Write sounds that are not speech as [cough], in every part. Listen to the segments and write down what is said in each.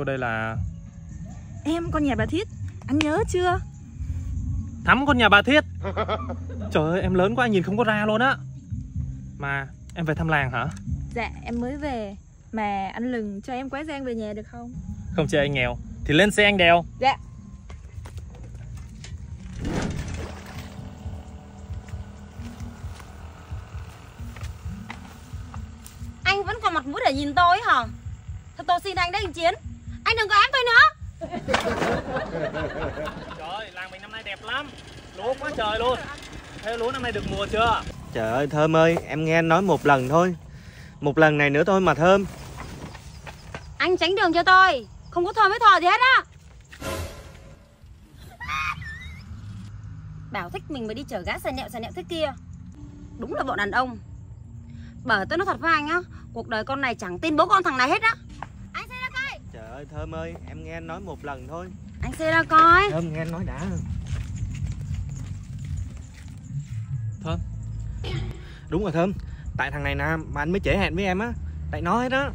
Cô đây là Em con nhà bà Thiết. Anh nhớ chưa? Thắm con nhà bà Thiết. Trời ơi em lớn quá nhìn không có ra luôn á. Mà em về thăm làng hả? Dạ em mới về. Mà anh Lừng cho em quái giang về nhà được không? Không chơi anh nghèo Thì lên xe anh đèo. Dạ. Anh vẫn còn mặt mũi để nhìn tôi hả? Thôi tôi xin anh đấy anh Chiến Anh đừng có ám tôi nữa. Trời ơi làng mình năm nay đẹp lắm. Lúa quá trời luôn. Thế lúa năm nay được mùa chưa? Trời ơi Thơm ơi Em nghe anh nói một lần thôi. Một lần này nữa thôi mà Thơm. Anh tránh đường cho tôi. Không có thò với thò gì hết á. Bảo thích mình mà đi chở gái xài nẹo xài nẹo thế kia. Đúng là bọn đàn ông. Bởi tôi nói thật với anh á Cuộc đời con này chẳng tin bố con thằng này hết á Anh xe ra coi Trời ơi Thơm ơi Em nghe anh nói một lần thôi. Anh xe ra coi. Thơm nghe anh nói đã. Thơm. Đúng rồi Thơm. Tại thằng này nè mà anh mới trễ hẹn với em á. Tại nó hết á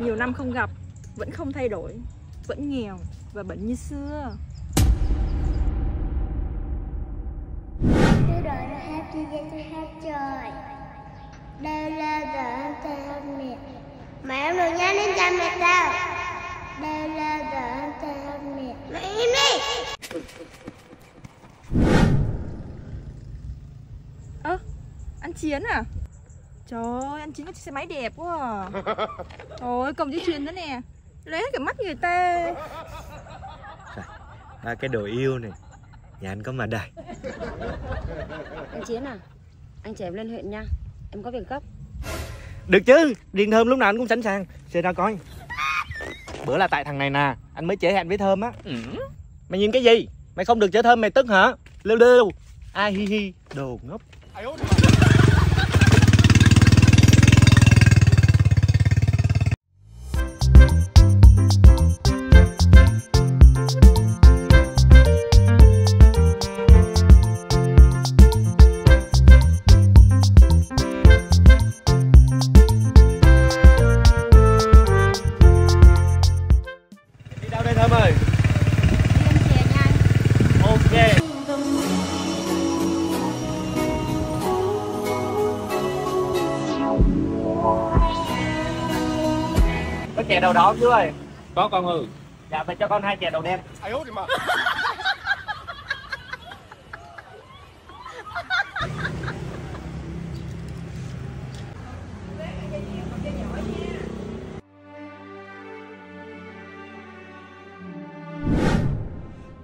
Nhiều năm không gặp Vẫn không thay đổi Vẫn nghèo Và bệnh như xưa. Tôi đợi nó hát chi cho tôi hát trời. Đây là đợi ta mẹ Mẹ em đừng nhớ đến cha mẹ tao. Đây là đợi ta mẹ. Mẹ im đi. Ơ Anh Chiến à? Trời ơi anh Chiến có chiếc xe máy đẹp quá à. [laughs] Trời ơi cầm dây chuyền nữa nè. Lấy hết cả mắt người ta. À, Cái đồ yêu này Nhà anh có mà đây. Anh Chiến à? Anh chở em lên huyện nha. Em có việc gấp Được chứ? Điền Thơm lúc nào anh cũng sẵn sàng. Xe ra coi. Bữa là tại thằng này nè. Anh mới trễ hẹn với Thơm á. Ừ. Mày nhìn cái gì? Mày không được chở Thơm mày tức hả? Lêu lêu. Ai hi hi. Đồ ngốc chè đầu đỏ chưa ơi. Có con ơi Dạ phải cho con hai chè đầu đen.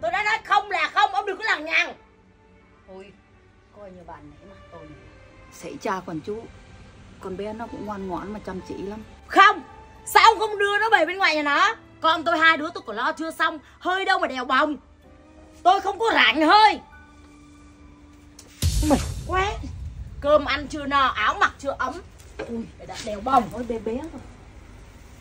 Tôi đã nói không là không Ông đừng có lằng nhằng. Thôi Coi như bạn nể mặt tôi. Xảy cha còn chú Con bé nó cũng ngoan ngoãn mà chăm chỉ lắm. Không không đưa nó về bên ngoài nhà nó Con tôi hai đứa tôi còn lo chưa xong Hơi đâu mà đèo bồng. Tôi không có rảnh hơi. Mệt quá. Cơm ăn chưa no Áo mặc chưa ấm. Ui đã đèo bồng Ôi bé bé rồi.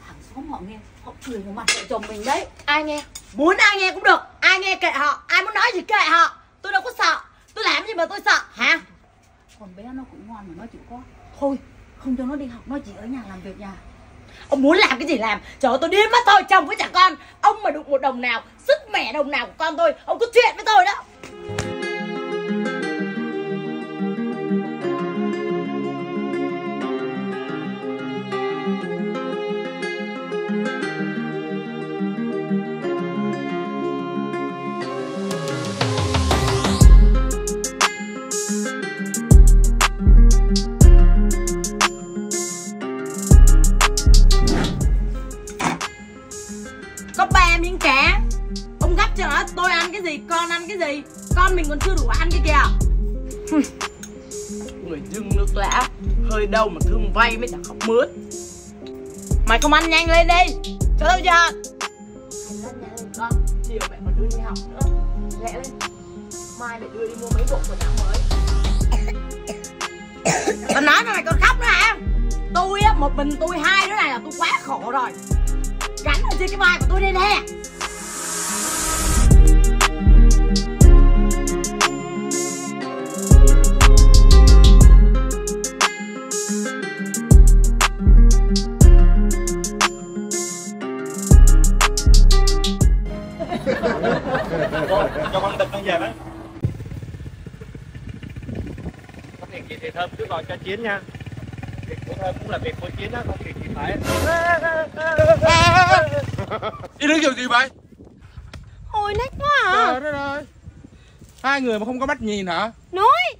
Hàng xóm họ nghe Họ cười vào mặt vợ chồng mình đấy. Ai nghe? Muốn ai nghe cũng được. Ai nghe kệ họ Ai muốn nói gì kệ họ. Tôi đâu có sợ. Tôi làm gì mà tôi sợ hả? Con bé nó cũng ngoan mà nó chịu có Thôi không cho nó đi học Nó chỉ ở nhà làm việc nhà Ông muốn làm cái gì làm. Trời ơi, tôi điên mất thôi, chồng với trả con. Ông mà đụng một đồng nào, Sức mẻ đồng nào của con tôi, Ông có chuyện với tôi đó. Cái gì? Con mình còn chưa đủ ăn cái kìa. Người dưng nước lã Hơi đâu mà thương vay mới chẳng học mướn Mày không ăn nhanh lên đi. Cho tôi chưa Con chiều mẹ còn đưa đi học nữa. Lẹ lên. Mai mẹ đưa đi mua mấy bộ quần áo mới. Tao nói mày còn khóc nữa hả? Tôi á, một mình tôi hai đứa này là tôi quá khổ rồi. Gắn ở trên cái vai của tôi đây nè con về đấy. Có việc gì thì thơm cứ gọi cho chiến nha. Việc của thơm cũng là việc của chiến á không việc gì phải. [laughs] Ý đứng kiểu gì vậy? Ôi nách quá à? Trời đất ơi. Hai người mà không có mắt nhìn hả? Nói